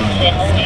对